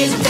always